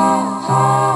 Honey, honey,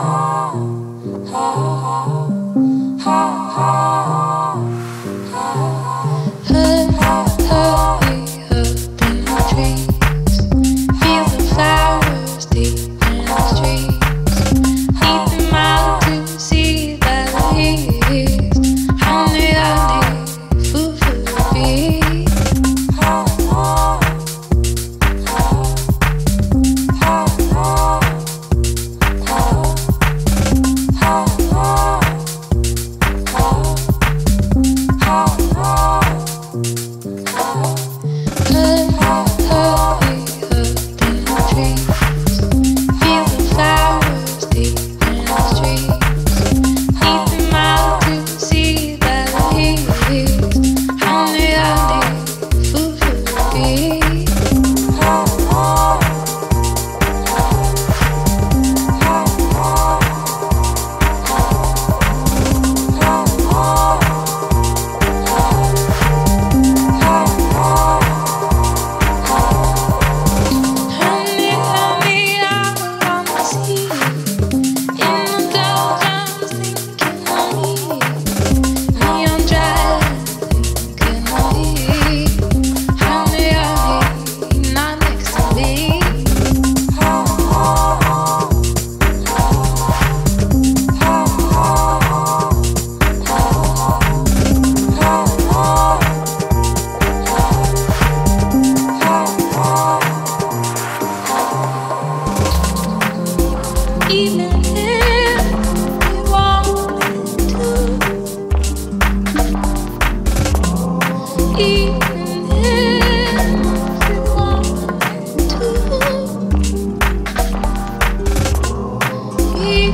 food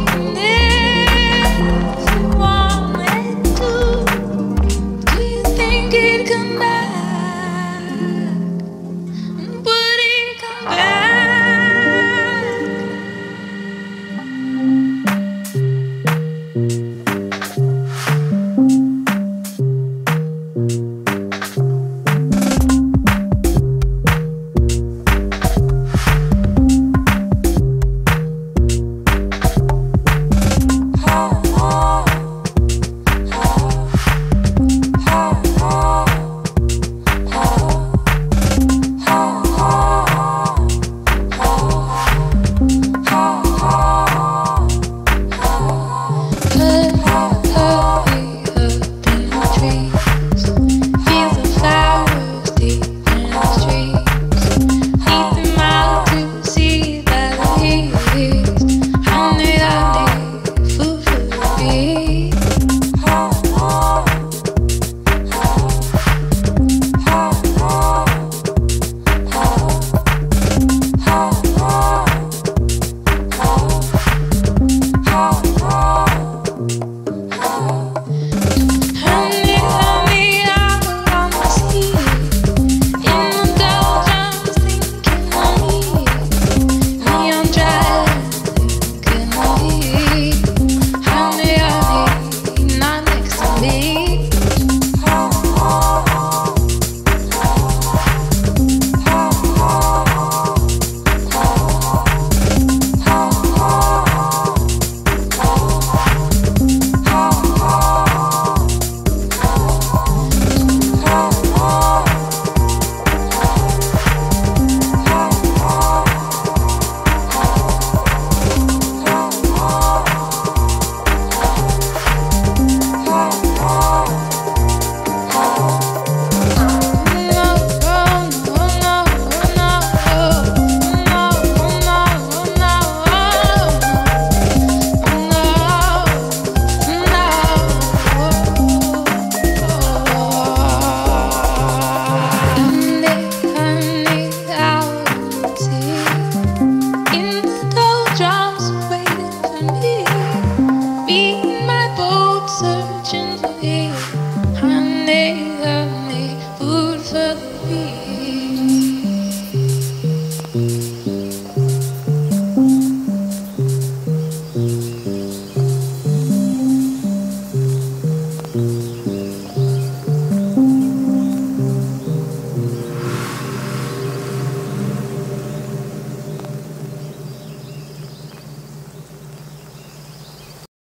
for